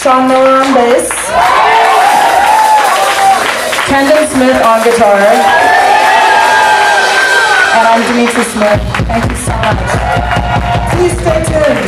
Sean Miller on bass. Kendon Smith on guitar. And I'm Demetri Smith. Thank you so much. Please stay tuned.